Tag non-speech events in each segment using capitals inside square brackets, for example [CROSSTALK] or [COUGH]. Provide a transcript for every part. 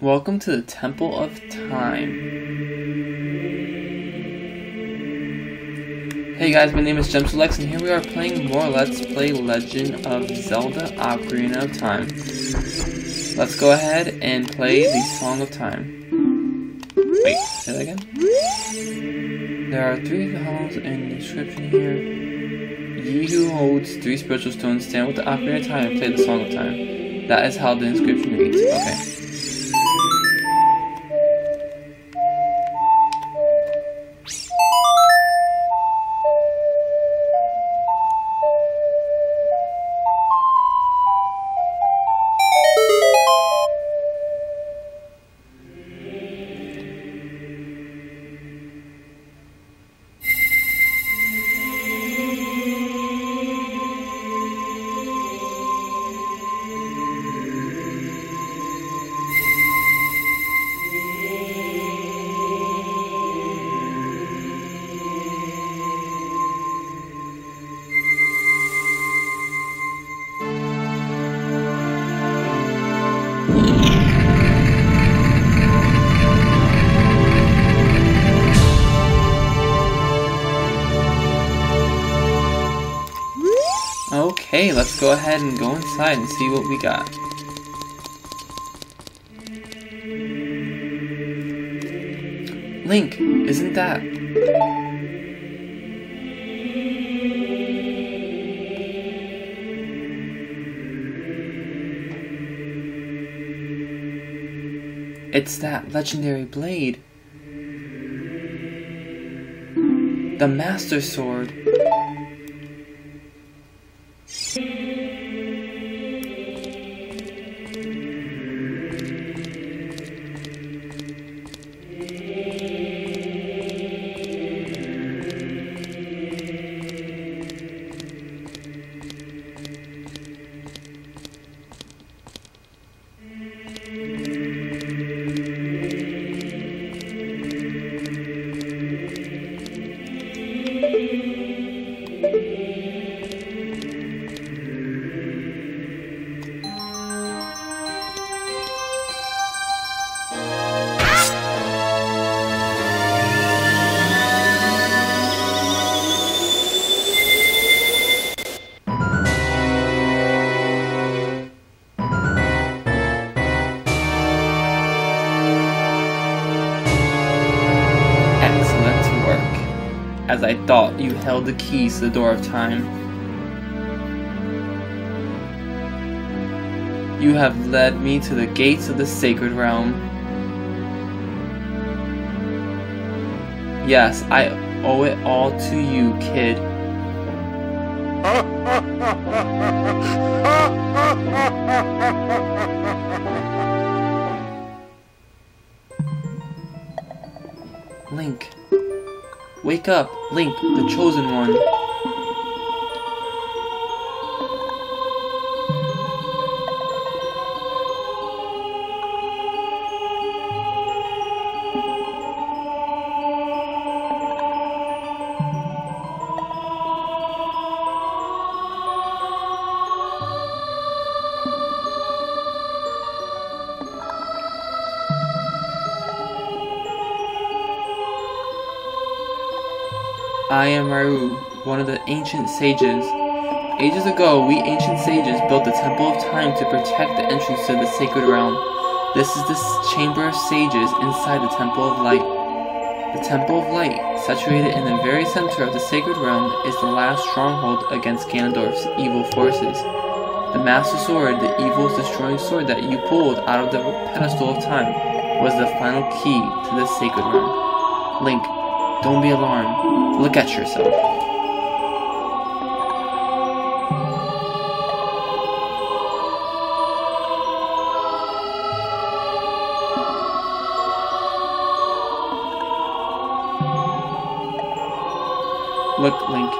Welcome to the Temple of Time. Hey guys, my name is JemSoulex and here we are playing more Let's Play Legend of Zelda Ocarina of Time. Let's go ahead and play the Song of Time. Wait, say that again? There are three hollows in the description here. Ye who holds three spiritual stones stand with the Ocarina of Time and play the Song of Time. That is how the inscription reads. Okay. Okay, let's go ahead and go inside and see what we got. Link, isn't that... It's that legendary blade. The Master Sword. As I thought, you held the keys to the door of time. You have led me to the gates of the sacred realm. Yes, I owe it all to you, kid. [LAUGHS] Link. Wake up, Link, the chosen one. I am Rauru, one of the ancient sages. Ages ago, we ancient sages built the Temple of Time to protect the entrance to the sacred realm. This is the Chamber of Sages inside the Temple of Light. The Temple of Light, situated in the very center of the sacred realm, is the last stronghold against Ganondorf's evil forces. The Master Sword, the evil's destroying sword that you pulled out of the pedestal of time, was the final key to the sacred realm. Link, don't be alarmed. Look at yourself. Look, Link.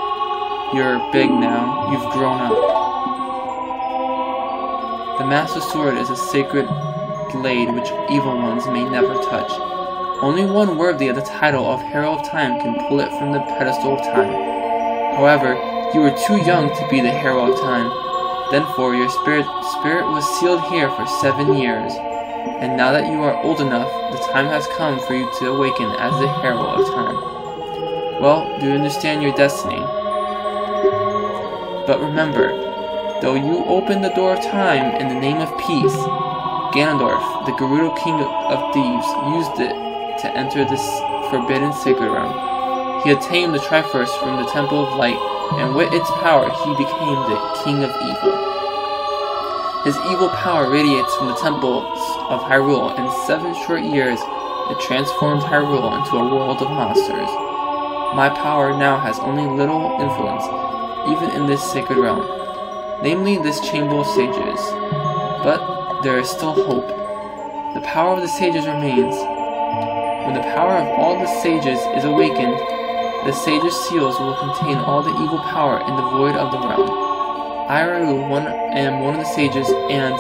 You're big now. You've grown up. The Master Sword is a sacred blade which evil ones may never touch. Only one worthy of the title of Herald of Time can pull it from the pedestal of time. However, you were too young to be the Herald of Time. Therefore, your spirit spirit was sealed here for seven years. And now that you are old enough, the time has come for you to awaken as the hero of time. Well, do you understand your destiny? But remember, though you opened the door of time in the name of peace, Ganondorf, the Gerudo King of Thieves, used it to enter this forbidden sacred realm. He attained the Triforce from the Temple of Light, and with its power he became the King of Evil. His evil power radiates from the temples of Hyrule. And in seven short years, it transformed Hyrule into a world of monsters. My power now has only little influence, even in this sacred realm, namely this Chamber of Sages. But there is still hope. The power of the sages remains. When the power of all the sages is awakened, the sages' seals will contain all the evil power in the void of the realm. I, Rauru, one, am one of the sages, and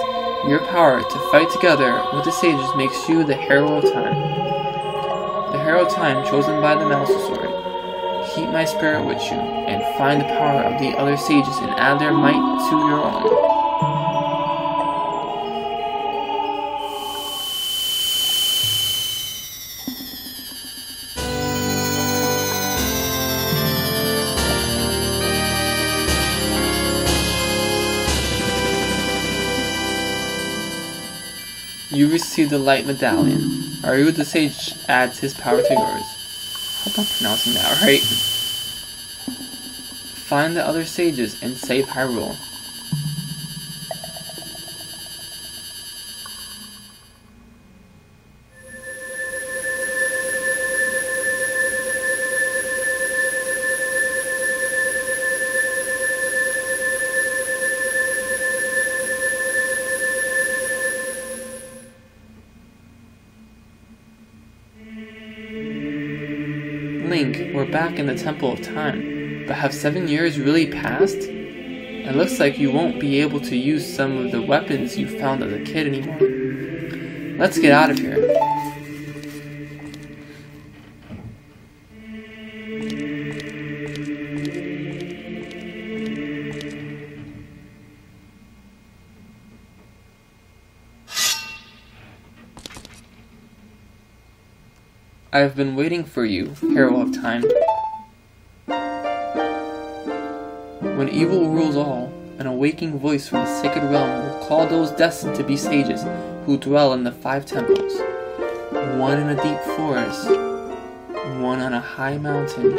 your power to fight together with the sages makes you the hero of time. The hero of time chosen by the Master Sword. Keep my spirit with you, and find the power of the other sages and add their might to your own. You receive the light medallion. Rauru the Sage adds his power to yours. Hope I'm pronouncing that [LAUGHS] right. Find the other sages and save Hyrule. We're back in the Temple of Time, but have seven years really passed? It looks like you won't be able to use some of the weapons you found as a kid anymore. Let's get out of here. I have been waiting for you, Hero of Time. When evil rules all, an awaking voice from the sacred realm will call those destined to be sages who dwell in the five temples. One in a deep forest, one on a high mountain,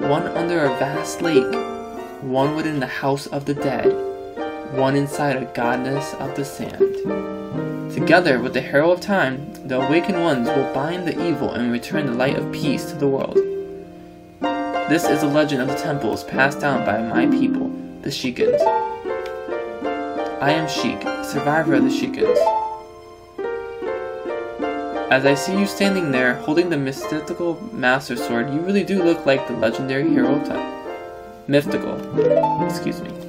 one under a vast lake, one within the house of the dead, one inside a goddess of the sand. Together with the Hero of Time, the Awakened Ones will bind the evil and return the light of peace to the world. This is a legend of the temples passed down by my people, the Sheikahs. I am Sheik, survivor of the Sheikahs. As I see you standing there, holding the mystical Master Sword, you really do look like the legendary hero of time. Mythical. Excuse me.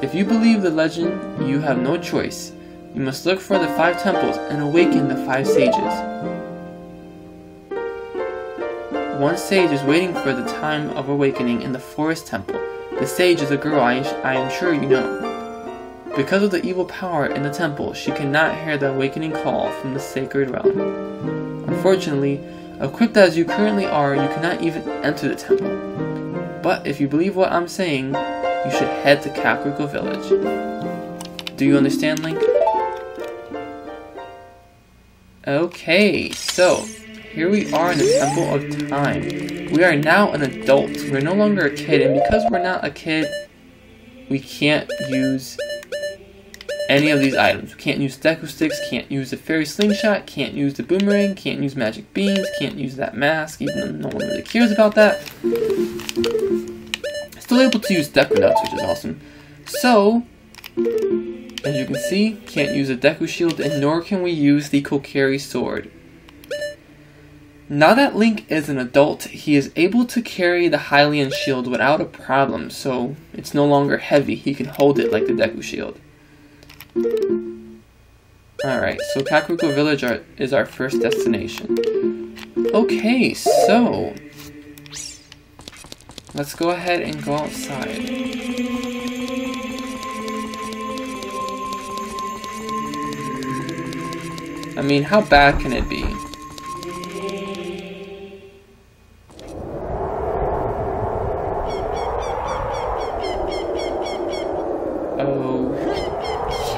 If you believe the legend, you have no choice. You must look for the five temples and awaken the five sages. One sage is waiting for the time of awakening in the forest temple. The sage is a girl I, I am sure you know. Because of the evil power in the temple, she cannot hear the awakening call from the sacred realm. Unfortunately, equipped as you currently are, you cannot even enter the temple. But if you believe what I'm saying, you should head to Kakariko Village. Do you understand, Link? Okay, so here we are in the Temple of Time. We are now an adult. We're no longer a kid, and because we're not a kid, we can't use any of these items. We can't use Deku Sticks, can't use the Fairy Slingshot, can't use the Boomerang, can't use Magic Beans, can't use that mask, even though no one really cares about that. Still able to use Deku Nuts, which is awesome. So, as you can see, can't use a Deku Shield, and nor can we use the Kokiri Sword. Now that Link is an adult, he is able to carry the Hylian Shield without a problem, so it's no longer heavy, he can hold it like the Deku Shield. Alright, so Kakariko Village are, is our first destination. Okay, so Let's go ahead and go outside. I mean, how bad can it be?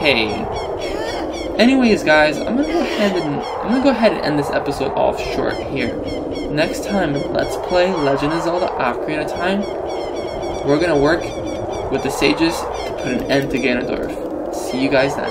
Okay. Anyways, guys, I'm gonna go ahead and I'm gonna go ahead and end this episode off short here. Next time, let's play Legend of Zelda Ocarina of Time. We're gonna work with the sages to put an end to Ganondorf. See you guys then.